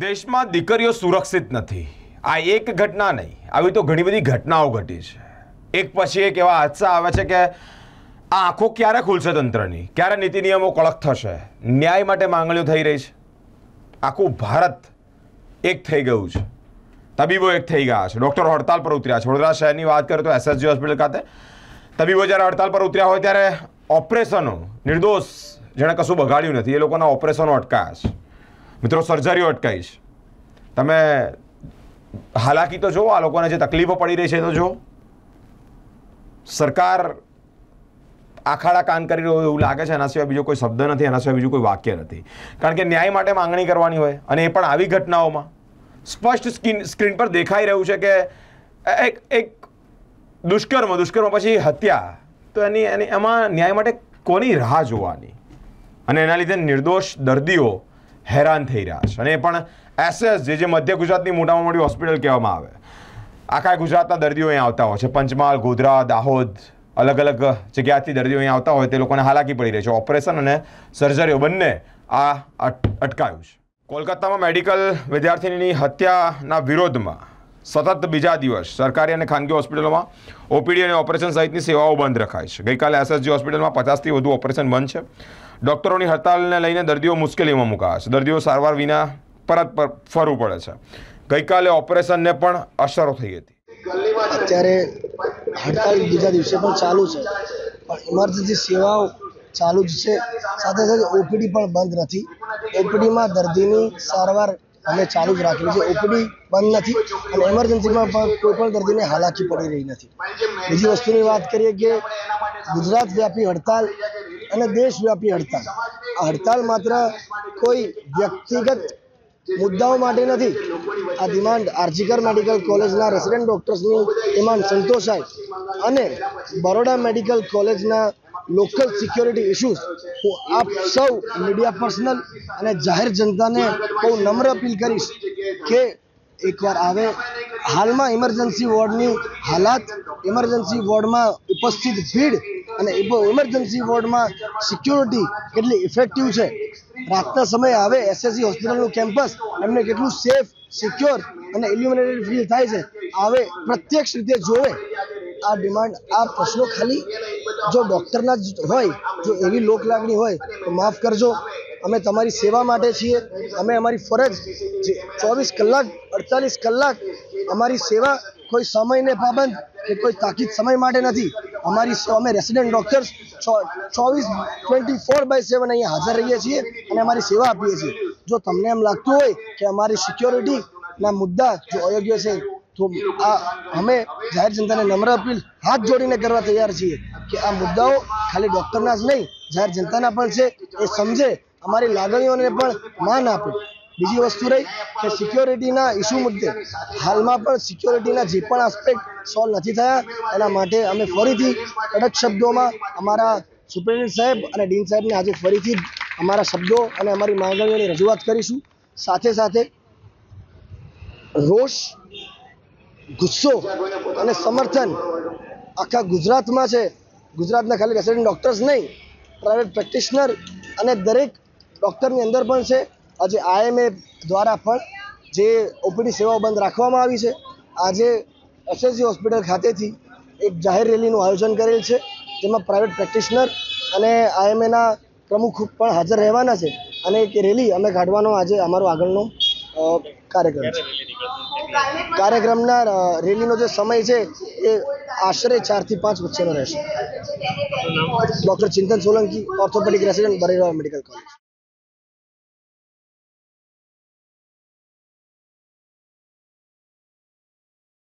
દેશમાં દીકરીઓ સુરક્ષિત નથી. આ એક ઘટના નહીં, આવી તો ઘણી બધી ઘટનાઓ ઘટી છે. એક પછી એક એવા હાદસા આવે છે કે આ આંખો ક્યારે ખુલશે તંત્રની? ક્યારે નીતિ નિયમો કડક થશે? ન્યાય માટે માંગણીઓ થઈ રહી છે. આખું ભારત એક થઈ ગયું છે. તબીબો એક થઈ ગયા છે. ડૉક્ટરો હડતાલ પર ઉતર્યા છે. વડોદરા શહેરની વાત કરીએ તો એસએસજી હોસ્પિટલ ખાતે તબીબો જ્યારે હડતાલ પર ઉતર્યા હોય ત્યારે ઓપરેશનો નિર્દોષ, જેણે કશું બગાડ્યું નથી. એ લોકોના ઓપરેશનો અટકાયા છે. મિત્રો, સર્જરીઓ અટકાઈ છે તમે હાલાકી તો જુઓ, આ લોકોને જે તકલીફો પડી રહી છે તો જુઓ. સરકાર આખાડા કાન કરી રહ્યો એવું લાગે છે, એના સિવાય બીજો કોઈ શબ્દ નથી, એના સિવાય બીજું કોઈ વાક્ય નથી. કારણ કે ન્યાય માટે માંગણી કરવાની હોય અને એ પણ આવી ઘટનાઓમાં. સ્પષ્ટ સ્ક્રીન સ્ક્રીન પર દેખાઈ રહ્યું છે કે એક એક દુષ્કર્મ દુષ્કર્મ પછી હત્યા. તો એની એની, એમાં ન્યાય માટે કોની રાહ જોવાની? અને એના લીધે નિર્દોષ દર્દીઓ હેરાન થઈ રહ્યા છે. અને એ પણ એસએસ, જે જે મધ્ય ગુજરાતની મોટામાં મોટી હોસ્પિટલ કહેવામાં આવે. આખા ગુજરાતના દર્દીઓ અહીંયા આવતા હોય છે. પંચમહાલ, ગોધરા, દાહોદ, અલગ અલગ જગ્યાથી દર્દીઓ અહીંયા આવતા હોય, તે લોકોને હાલાકી પડી રહી છે. ઓપરેશન અને સર્જરીઓ બંને આ અટ- અટકાયું છે. કોલકાતામાં મેડિકલ વિદ્યાર્થીની હત્યાના વિરોધમાં સતત બીજા દિવસ સરકારી અને ખાનગી હોસ્પિટલોમાં ઓપીડી અને ઓપરેશન સહિતની સેવાઓ બંધ રખાય છે. ગઈકાલે એસએસજી હોસ્પિટલમાં પચાસથી વધુ ઓપરેશન બંધ છે. ડૉક્ટરોની હડતાલને લઈને દર્દીઓ મુશ્કેલીમાં મુકાયા છે. દર્દીઓ સારવાર વિના પરત પર ફરવું પડે છે. ગઈકાલે ઓપરેશનને પણ અસરો થઈ હતી. અત્યારે હડતાલ બીજા દિવસે પણ ચાલુ છે. પણ ઇમરજન્સી સેવાઓ ચાલુ જ છે. સાથે સાથે ઓપીડી પણ બંધ નથી. ઓપીડીમાં દર્દીની સારવાર અમે ચાલુ જ રાખેલું છે ઓપીડી બંધ નથી અને ઇમરજન્સીમાં પણ કોઈ પણ દર્દીને હાલાકી પડી રહી નથી. બીજી વસ્તુની વાત કરીએ કે ગુજરાત વ્યાપી હડતાલ અને દેશવ્યાપી હડતાલ. આ હડતાલ માત્ર કોઈ વ્યક્તિગત મુદ્દાઓ માટે નથી. આ ડિમાન્ડ આરજીકર મેડિકલ કોલેજના રેસિડેન્ટ ડોક્ટર્સની ડિમાન્ડ સંતોષાય અને બરોડા મેડિકલ કોલેજના લોકલ સિક્યોરિટી ઇશ્યુઝ હું આપ સૌ મીડિયા પર્સનલ અને જાહેર જનતાને બહુ નમ્ર અપીલ કરીશ કે એકવાર આવે. હાલમાં ઇમરજન્સી વોર્ડની હાલાત ઇમરજન્સી વોર્ડમાં ઉપસ્થિત ભીડ અને ઇમરજન્સી વોર્ડમાં સિક્યોરિટી કેટલી ઇફેક્ટિવ છે. રાતના સમયે આવે એસએસસી હોસ્પિટલનું કેમ્પસ એમને કેટલું સેફ સિક્યોર અને ઇલ્યુમિનેટેડ ફીલ થાય છે. આવે, પ્રત્યક્ષ રીતે જોવે. આ ડિમાન્ડ આ પ્રશ્નો ખાલી જો ડૉક્ટરના જ હોય, જો એવી લોક લાગણી હોય, તો માફ કરજો. અમે તમારી સેવા માટે છીએ. અમે અમારી ફરજ ચોવીસ કલાક, અડતાલીસ કલાક અમારી સેવા કોઈ સમયને પાબંદ કે કોઈ તાકીદ સમય માટે નથી. અમારી અમે રેસિડેન્ટ ડોક્ટર્સ ચોવીસ ટ્વેન્ટી ફોર બાય સેવન અહીંયા હાજર રહીએ છીએ અને અમારી સેવા આપીએ છીએ. જો તમને એમ લાગતું હોય કે અમારી સિક્યોરિટીના મુદ્દા જો અયોગ્ય છે, તો આ અમે જાહેર જનતાને નમ્ર અપીલ, હાથ જોડીને કરવા તૈયાર છીએ. કે આ મુદ્દાઓ ખાલી ડૉક્ટરના જ નહીં, જાહેર જનતાના પણ છે. એ સમજે, અમારી લાગણીઓને પણ માન આપે. બીજી વસ્તુ રહી કે સિક્યોરિટીના ઇસ્યુ મુદ્દે, હાલમાં પણ સિક્યોરિટીના જે પણ આસ્પેક્ટ સોલ્વ નથી થયા, એના માટે અમે ફરીથી કડક શબ્દોમાં અમારા સુપ્રિન્ટેન્ડન્ટ સાહેબ અને ડીન સાહેબને આજે ફરીથી અમારા શબ્દો અને અમારી માંગણીઓની રજૂઆત કરીશું. સાથે સાથે રોષ, ગુસ્સો અને સમર્થન આખા ગુજરાતમાં છે. ગુજરાતના ખાલી રેસિડેન્ટ ડૉક્ટર્સ નહીં પ્રાઇવેટ પ્રેક્ટિશનર અને દરેક ડૉક્ટરની અંદર પણ છે. આજે આઈએમએ દ્વારા પણ જે ઓપીડી સેવાઓ બંધ રાખવામાં આવી છે આજે એસએસજી હોસ્પિટલ ખાતેથી એક જાહેર રેલીનું આયોજન કરેલ છે જેમાં પ્રાઇવેટ પ્રેક્ટિશનર અને આઈએમએના પ્રમુખ પણ હાજર રહેવાના છે અને એક રેલી અમે કાઢવાનો આજે અમારો આગળનો કાર્યક્રમ છે. કાર્યક્રમના રેલીનો જે સમય છે એ આશરે ચારથી પાંચ વચ્ચેનો રહેશે. Doctor Chintan Solanki orthopaedic resident Baroda medical college.